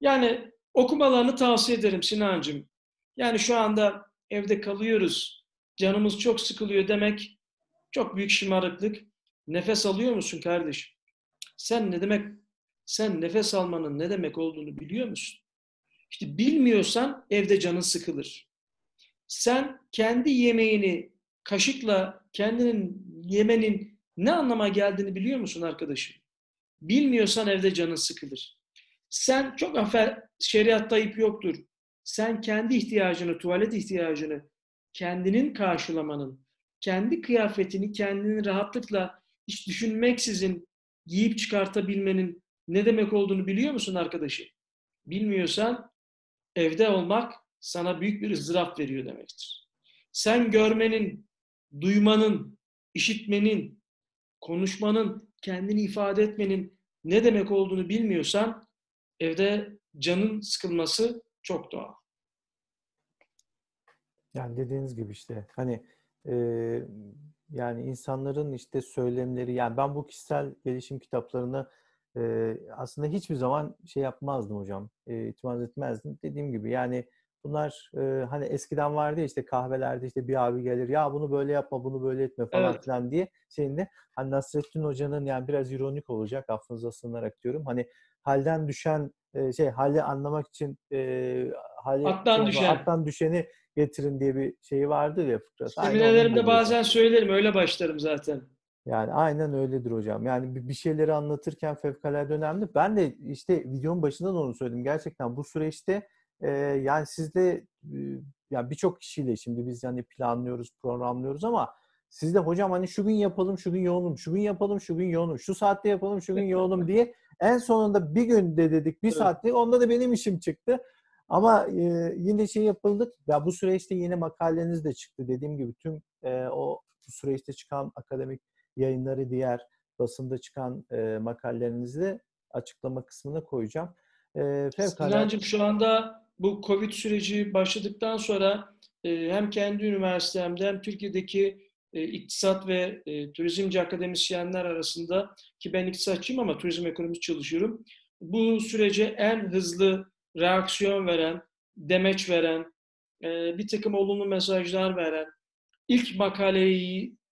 Yani okumalarını tavsiye ederim Sinancığım. Yani şu anda evde kalıyoruz. Canımız çok sıkılıyor demek çok büyük şımarıklık. Nefes alıyor musun kardeşim? Sen ne demek sen nefes almanın ne demek olduğunu biliyor musun? İşte bilmiyorsan evde canın sıkılır. Sen kendi yemeğini kaşıkla kendinin yemenin ne anlama geldiğini biliyor musun arkadaşım? Bilmiyorsan evde canın sıkılır. Sen çok afer şeriatta ip yoktur. Sen kendi ihtiyacını, tuvalet ihtiyacını kendinin karşılamanın, kendi kıyafetini kendini rahatlıkla hiç düşünmeksizin giyip çıkartabilmenin ne demek olduğunu biliyor musun arkadaşım? Bilmiyorsan evde olmak sana büyük bir ızdırap veriyor demektir. Sen görmenin, duymanın, işitmenin, konuşmanın, kendini ifade etmenin ne demek olduğunu bilmiyorsan evde canın sıkılması çok doğal. Yani dediğiniz gibi işte hani e, yani insanların işte söylemleri yani ben bu kişisel gelişim kitaplarını e, aslında hiçbir zaman şey yapmazdım hocam. E, itimat etmezdim. Dediğim gibi yani bunlar e, hani eskiden vardı ya işte kahvelerde işte bir abi gelir ya bunu böyle yapma bunu böyle etme falan evet. filan diye şeyinde hani Nasrettin Hoca'nın yani biraz ironik olacak affınıza sığınarak diyorum. Hani halden düşen e, şey hali anlamak için e, hali attan, düşen. attan düşeni getirin diye bir şey vardır ya fıkrası. Seminelerimde bazen söylerim öyle başlarım zaten. Yani aynen öyledir hocam. Yani bir şeyleri anlatırken fevkalade önemli. Ben de işte videonun başında da onu söyledim. Gerçekten bu süreçte e, yani sizde e, yani birçok kişiyle şimdi biz yani planlıyoruz, programlıyoruz ama sizde hocam hani şu gün yapalım, şu gün yoğunum, şu gün yapalım, şu gün yoğunum, şu saatte yapalım, şu gün yoğunum diye en sonunda bir günde dedik, bir evet. saatte onda da benim işim çıktı. Ama e, yine şey yapıldı. Ya bu süreçte yeni makaleniz de çıktı. Dediğim gibi tüm e, o bu süreçte çıkan akademik yayınları diğer basında çıkan e, makalelerinizi de açıklama kısmına koyacağım. E, Sinancığım şu anda bu Covid süreci başladıktan sonra e, hem kendi üniversitemde hem Türkiye'deki e, iktisat ve e, turizmci akademisyenler arasında ki ben iktisatçıyım ama turizm ekonomisi çalışıyorum. Bu sürece en hızlı reaksiyon veren, demeç veren, e, bir takım olumlu mesajlar veren, ilk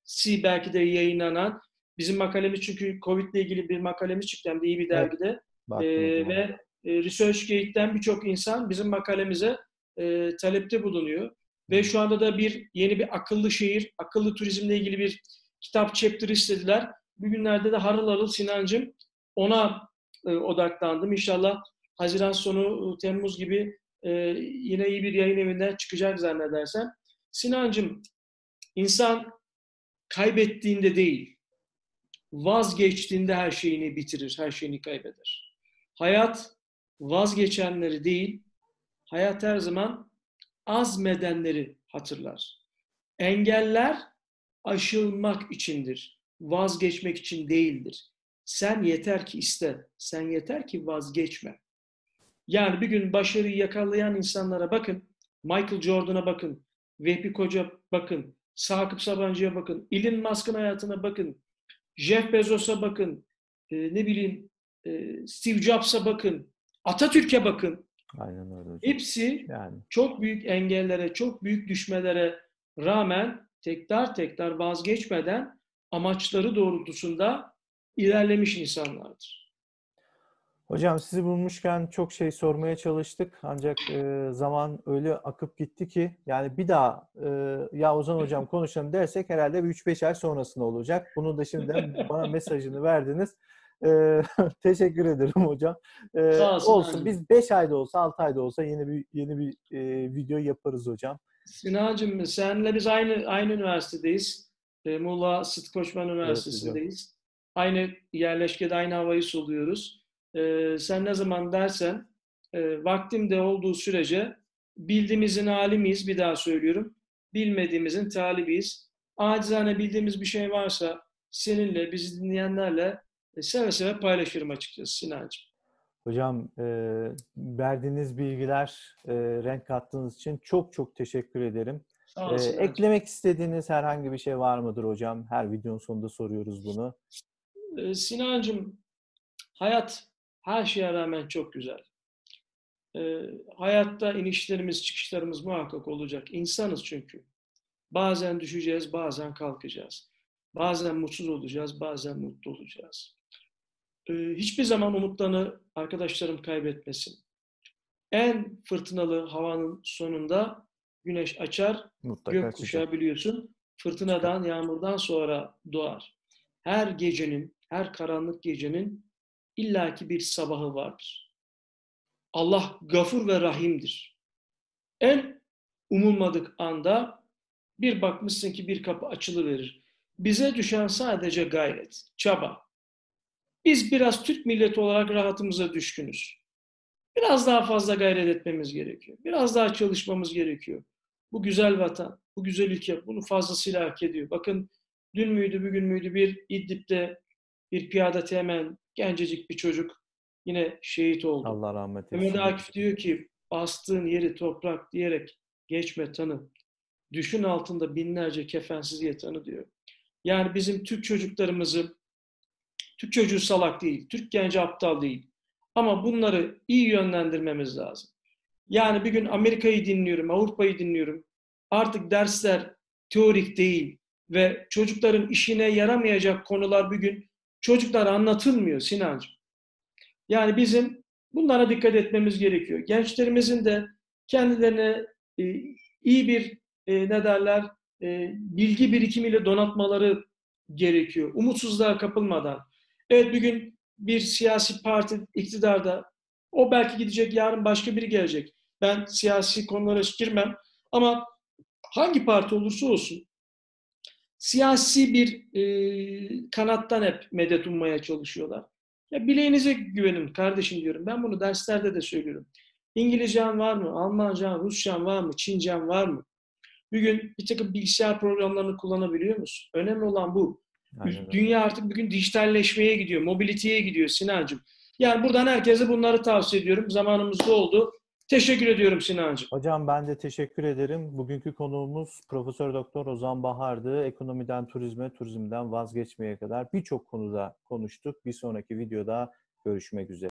makalesi belki de yayınlanan, bizim makalemiz çünkü Covid ile ilgili bir makalemiz çıktı hem de iyi bir dergide. Evet. E, ve e, ResearchGate'den birçok insan bizim makalemize e, talepte bulunuyor. Ve şu anda da bir yeni bir akıllı şehir, akıllı turizmle ilgili bir kitap chapter istediler. Bugünlerde de harıl harıl Sinancım ona e, odaklandım. İnşallah Haziran sonu ıı, Temmuz gibi e, yine iyi bir yayın evinden çıkacak zannedersem. Sinancım insan kaybettiğinde değil, vazgeçtiğinde her şeyini bitirir, her şeyini kaybeder. Hayat vazgeçenleri değil, hayat her zaman azmedenleri hatırlar. Engeller aşılmak içindir. vazgeçmek için değildir. Sen yeter ki iste, sen yeter ki vazgeçme. Yani bir gün başarıyı yakalayan insanlara bakın, Michael Jordan'a bakın, Vehbi Koca bakın, Sakıp Sabancı'ya bakın, Elon Musk'ın hayatına bakın, Jeff Bezos'a bakın, e, ne bileyim e, Steve Jobs'a bakın, Atatürk'e bakın. Aynen öyle hocam. Hepsi Yani çok büyük engellere, çok büyük düşmelere rağmen tekrar tekrar vazgeçmeden amaçları doğrultusunda ilerlemiş insanlardır. Hocam sizi bulmuşken çok şey sormaya çalıştık ancak e, zaman öyle akıp gitti ki yani bir daha e, ya Ozan hocam konuşalım dersek herhalde bir 3-5 ay sonrasında olacak. Bunu da şimdiden bana mesajını verdiniz. E, teşekkür ederim hocam. E, Sağ olsun olsun hocam. biz 5 ayda olsa 6 ayda olsa yeni bir yeni bir e, video yaparız hocam. Sinancığım senle biz aynı aynı üniversitedeyiz. E, Muğla Sıtkı Koçman Üniversitesi'ndeyiz. aynı yerleşkede aynı havayı soluyoruz. E, sen ne zaman dersen e, vaktimde olduğu sürece bildiğimizin alimiyiz bir daha söylüyorum. Bilmediğimizin talibiyiz. Acizane bildiğimiz bir şey varsa seninle, bizi dinleyenlerle e, seve seve paylaşırım açıkçası Sinancığım. Hocam e, verdiğiniz bilgiler, e, renk kattığınız için çok çok teşekkür ederim. Sağ ol E, eklemek istediğiniz herhangi bir şey var mıdır hocam? Her videonun sonunda soruyoruz bunu. Ee, Sinancığım, hayat her şeye rağmen çok güzel. Ee, hayatta inişlerimiz, çıkışlarımız muhakkak olacak. İnsanız çünkü. Bazen düşeceğiz, bazen kalkacağız. Bazen mutsuz olacağız, bazen mutlu olacağız. Ee, hiçbir zaman umutlarını arkadaşlarım kaybetmesin. En fırtınalı havanın sonunda güneş açar, Mutlaka çıkacak. gökkuşağı biliyorsun. Fırtınadan, yağmurdan sonra doğar. Her gecenin, her karanlık gecenin illaki bir sabahı vardır. Allah gafur ve rahimdir. En umulmadık anda bir bakmışsın ki bir kapı açılıverir. Bize düşen sadece gayret, çaba. Biz biraz Türk milleti olarak rahatımıza düşkünüz. Biraz daha fazla gayret etmemiz gerekiyor. Biraz daha çalışmamız gerekiyor. Bu güzel vatan, bu güzel ülke bunu fazlasıyla hak ediyor. Bakın dün müydü, bugün müydü bir İdlib'de bir piyade teğmen, gencecik bir çocuk yine şehit oldu. Allah rahmet eylesin. Mehmet Akif diyor ki bastığın yeri toprak diyerek geçme tanı. Düşün altında binlerce kefensiz yatanı diyor. Yani bizim Türk çocuklarımızı, Türk çocuğu salak değil, Türk genci aptal değil. Ama bunları iyi yönlendirmemiz lazım. Yani bir gün Amerika'yı dinliyorum, Avrupa'yı dinliyorum. Artık dersler teorik değil ve çocukların işine yaramayacak konular bir gün çocuklara anlatılmıyor Sinancığım. Yani bizim bunlara dikkat etmemiz gerekiyor. Gençlerimizin de kendilerine e, iyi bir e, ne derler e, bilgi birikimiyle donatmaları gerekiyor. Umutsuzluğa kapılmadan. Evet bir gün bir siyasi parti iktidarda o belki gidecek yarın başka biri gelecek. Ben siyasi konulara girmem ama hangi parti olursa olsun siyasi bir e, kanattan hep medet ummaya çalışıyorlar. Ya bileğinize güvenin kardeşim diyorum. Ben bunu derslerde de söylüyorum. İngilizcen var mı? Almancan, Rusçan var mı? Çincen var mı? Bir gün bir takım bilgisayar programlarını kullanabiliyor musun? Önemli olan bu. Aynen. Dünya artık bugün dijitalleşmeye gidiyor, mobiliteye gidiyor Sinancığım. Yani buradan herkese bunları tavsiye ediyorum. Zamanımız doldu. Teşekkür ediyorum Sinancığım. Hocam ben de teşekkür ederim. Bugünkü konuğumuz Profesör Doktor Ozan Bahar'dı. Ekonomiden turizme, turizmden vazgeçmeye kadar birçok konuda konuştuk. Bir sonraki videoda görüşmek üzere.